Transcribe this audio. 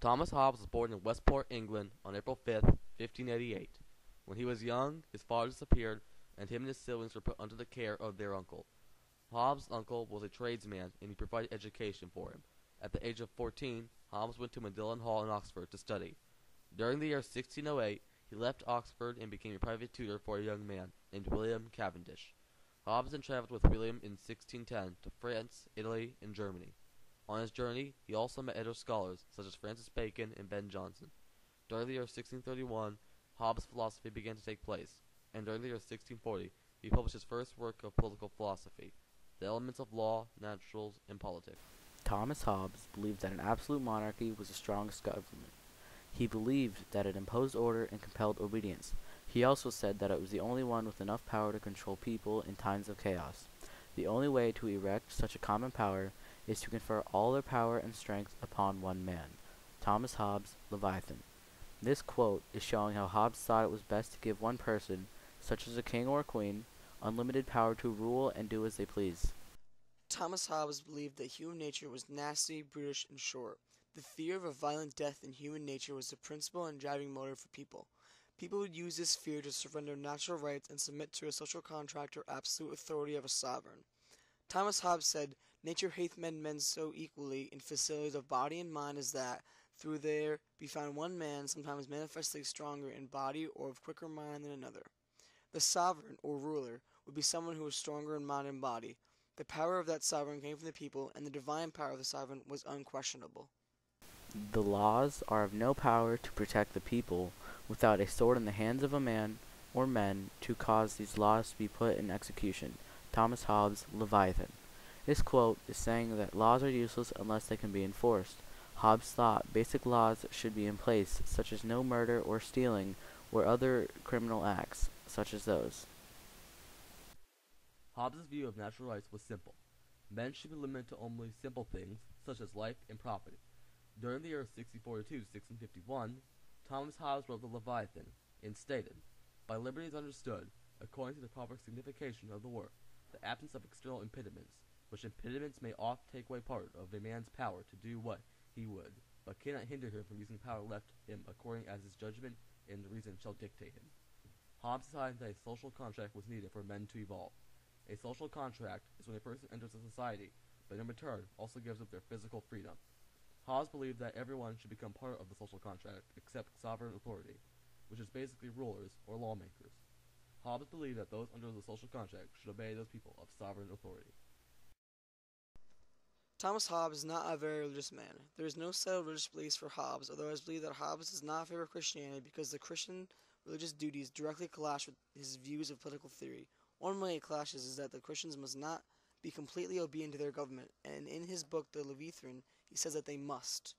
Thomas Hobbes was born in Westport, England, on April 5, 1588. When he was young, his father disappeared, and him and his siblings were put under the care of their uncle. Hobbes' uncle was a tradesman, and he provided education for him. At the age of 14, Hobbes went to Magdalen Hall in Oxford to study. During the year 1608, he left Oxford and became a private tutor for a young man named William Cavendish. Hobbes then traveled with William in 1610 to France, Italy, and Germany. On his journey, he also met other scholars such as Francis Bacon and Ben Jonson. During the year 1631, Hobbes' philosophy began to take place, and year 1640, he published his first work of political philosophy, The Elements of Law, Naturals, and Politics. Thomas Hobbes believed that an absolute monarchy was the strongest government. He believed that it imposed order and compelled obedience. He also said that it was the only one with enough power to control people in times of chaos. The only way to erect such a common power is to confer all their power and strength upon one man. Thomas Hobbes, Leviathan. This quote is showing how Hobbes thought it was best to give one person, such as a king or a queen, unlimited power to rule and do as they please. Thomas Hobbes believed that human nature was nasty, brutish, and short. The fear of a violent death in human nature was the principal and driving motive for people. People would use this fear to surrender natural rights and submit to a social contract or absolute authority of a sovereign. Thomas Hobbes said, Nature hath men men so equally in facilities of body and mind as that, through there be found one man sometimes manifestly stronger in body or of quicker mind than another. The sovereign, or ruler, would be someone who was stronger in mind and body. The power of that sovereign came from the people, and the divine power of the sovereign was unquestionable. The laws are of no power to protect the people without a sword in the hands of a man or men to cause these laws to be put in execution. Thomas Hobbes, Leviathan. This quote is saying that laws are useless unless they can be enforced. Hobbes thought basic laws should be in place, such as no murder or stealing or other criminal acts, such as those. Hobbes' view of natural rights was simple. Men should be limited to only simple things, such as life and property. During the year 1642-1651, Thomas Hobbes wrote the Leviathan, and stated, By liberty is understood, according to the proper signification of the word, the absence of external impediments, which impediments may oft take away part of a man's power to do what he would, but cannot hinder him from using power left him according as his judgment and reason shall dictate him. Hobbes decided that a social contract was needed for men to evolve. A social contract is when a person enters a society, but in return also gives up their physical freedom. Hobbes believed that everyone should become part of the social contract except sovereign authority, which is basically rulers or lawmakers. Hobbes believed that those under the social contract should obey those people of sovereign authority. Thomas Hobbes is not a very religious man. There is no settled religious beliefs for Hobbes, although it is believed that Hobbes does not favor Christianity because the Christian religious duties directly clash with his views of political theory. One way it clashes is that the Christians must not be completely obedient to their government, and in his book, The Leviathan, he says that they must.